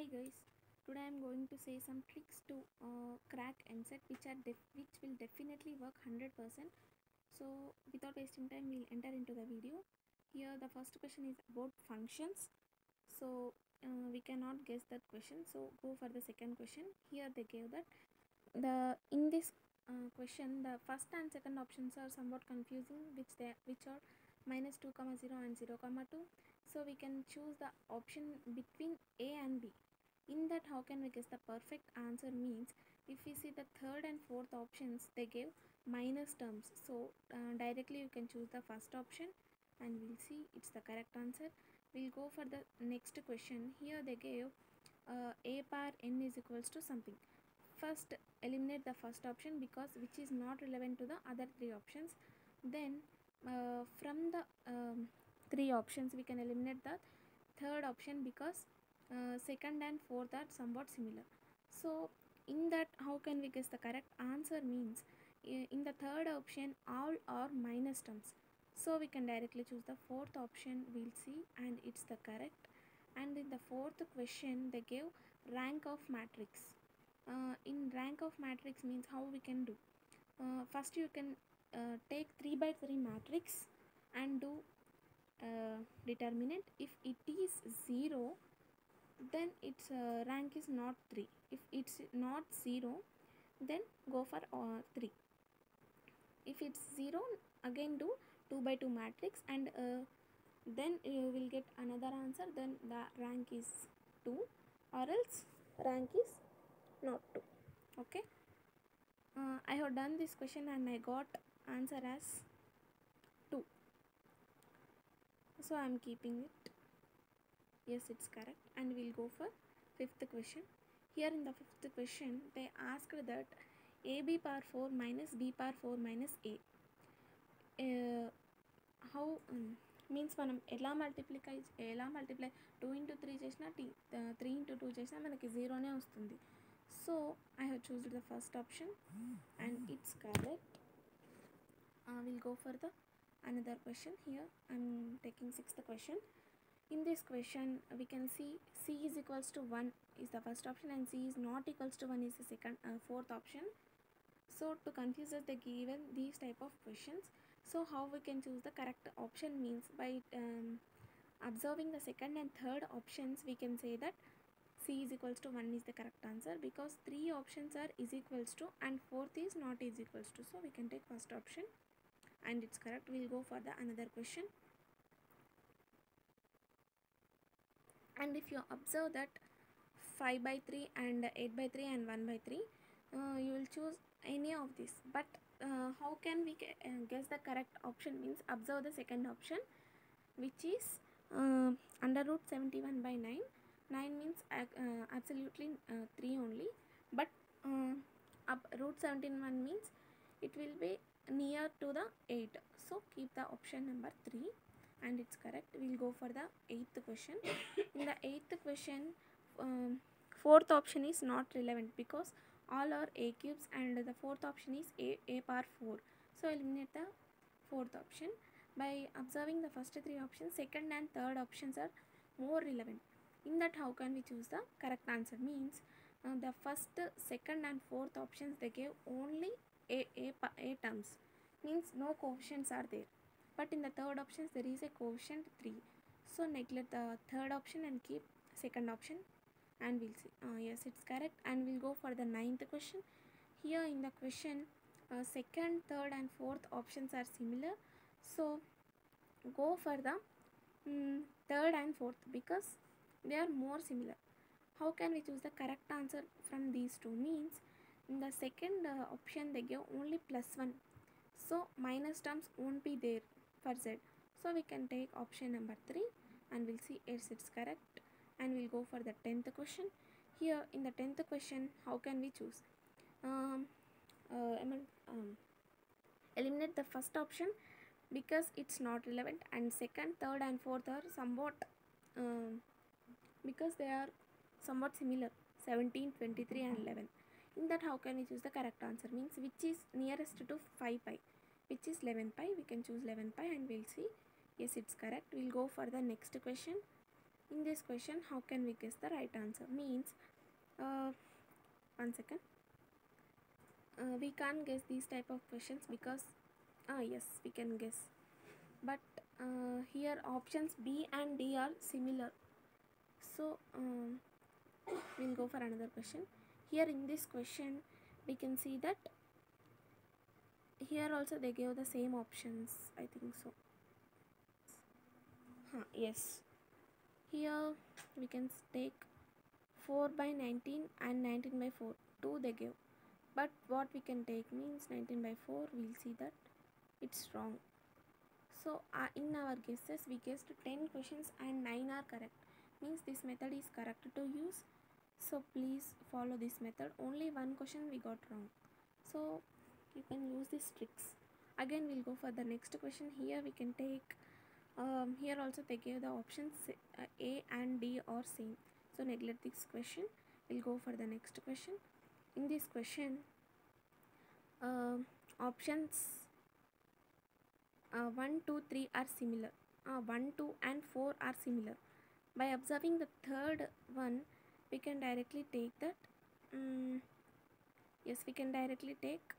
Hi guys, today I am going to say some tricks to uh, crack EAMCET which are which will definitely work 100%. So without wasting time, we'll enter into the video. Here the first question is about functions. So uh, we cannot guess that question. So go for the second question. Here they gave that the in this uh, question the first and second options are somewhat confusing which they which are minus 2 comma 0 and 0 comma 2 so we can choose the option between a and b in that how can we guess the perfect answer means if we see the third and fourth options they give minus terms. So uh, directly you can choose the first option and we'll see it's the correct answer. We'll go for the next question. Here they gave uh, a power n is equals to something. First eliminate the first option because which is not relevant to the other three options. Then uh, from the um, three options we can eliminate the third option because uh, second and fourth are somewhat similar. So in that how can we guess the correct answer means in the third option all are minus terms. So we can directly choose the fourth option we'll see and it's the correct. And in the fourth question they gave rank of matrix. Uh, in rank of matrix means how we can do? Uh, first you can uh, take 3 by 3 matrix and do uh, determinant. If it is 0 then its uh, rank is not 3 if it's not 0 then go for uh, 3 if it's 0 again do 2 by 2 matrix and uh, then you will get another answer then the rank is 2 or else rank is not 2 okay? Uh, i have done this question and i got answer as 2 so i am keeping it yes it's correct. And we'll go for fifth question. Here in the fifth question they asked that ab power 4 minus b power 4 minus a. Uh, how um, means మనం ఎలా మల్టిప్లికై ఎలా multiply two into three చేసినా టీ three into two చేసినా మనకి జీరోనే వస్తుంది. So I have choose the first option and it's correct will go for the another question here I'm taking sixth question in this question we can see c is equals to 1 is the first option and c is not equals to 1 is the second uh, fourth option. So to confuse us they given these type of questions. So how we can choose the correct option means by um, observing the second and third options we can say that c is equals to 1 is the correct answer because three options are is equals to and fourth is not is equals to. So we can take first option and it's correct. We'll go for the another question and if you observe that 5 by 3 and 8 by 3 and 1 by 3 uh, you will choose any of this but uh, how can we uh, guess the correct option means observe the second option which is uh, under root 71 by 9 9 means uh, absolutely uh, 3 only. But up root 71 means it will be near to the 8 so keep the option number 3 and it's correct. We'll go for the eighth question. In the eighth question um, fourth option is not relevant because all are a cubes and the fourth option is a, a power 4 so eliminate the fourth option. By observing the first three options second and third options are more relevant. In that how can we choose the correct answer? Means uh, the first second and fourth options they gave only a, a, a terms. Means no coefficients are there but in the third options there is a coefficient 3 so neglect the third option and keep second option. And we'll see. Uh, yes it's correct. And we'll go for the ninth question. Here in the question uh, second third and fourth options are similar. So go for the mm, third and fourth because they are more similar. How can we choose the correct answer from these two? Means in the second uh, option they give only plus 1 so minus terms won't be there for z. So we can take option number 3 and we'll see if it's correct and we'll go for the 10th question. Here in the 10th question how can we choose? Um, uh, um, eliminate the first option because it's not relevant and second third and fourth are somewhat um, because they are somewhat similar 17 23 and 11 in that how can we choose the correct answer? Means which is nearest to 5 pi which is 11 pi. We can choose 11 pi and we'll see. Yes it's correct. We'll go for the next question. In this question how can we guess the right answer? Means uh, one second. Uh, we can't guess these type of questions because ah yes we can guess. But uh, here options b and d are similar. So um, we'll go for another question. Here in this question we can see that here also they give the same options i think so. Huh, yes. Here we can take 4 by 19 and 19 by 4 2 they give. But what we can take means 19 by 4 we'll see that it's wrong. So uh, in our guesses we guessed 10 questions and 9 are correct. Means this method is correct to use. So please follow this method. Only one question we got wrong. So you can use these tricks. Again we'll go for the next question. Here we can take um, here also they gave the options uh, a and d are same. So neglect this question. We'll go for the next question. In this question uh, options uh, 1 2 3 are similar. Uh, 1 2 and 4 are similar. By observing the third one we can directly take that. Um, yes we can directly take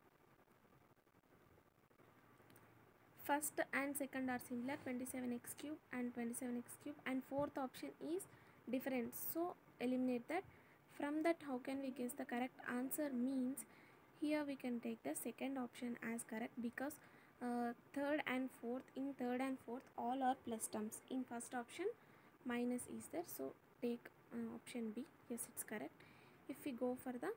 first and second are similar 27x cube and 27x cube and fourth option is different. So eliminate that. From that how can we guess the correct answer? Means here we can take the second option as correct because uh, third and fourth in third and fourth all are plus terms. In first option minus is there. So take uh, option b. Yes it's correct. If we go for the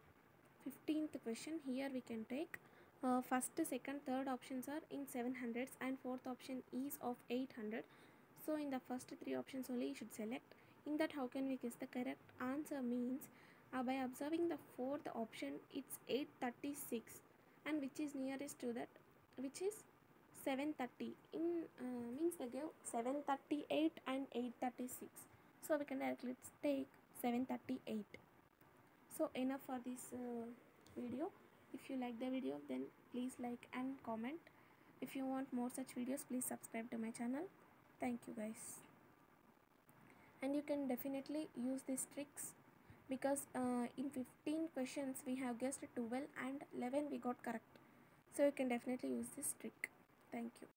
15th question here we can take uh, first second third options are in 700s and fourth option is of 800 so in the first three options only you should select. In that how can we guess the correct answer means uh, by observing the fourth option it's 836 and which is nearest to that which is 730 in uh, means they give 738 and 836 so we can directly take 738 so enough for this uh, video if you like the video then please like and comment. If you want more such videos please subscribe to my channel. Thank you guys. And you can definitely use these tricks because uh, in 15 questions we have guessed 12 and 11 we got correct. So you can definitely use this trick. Thank you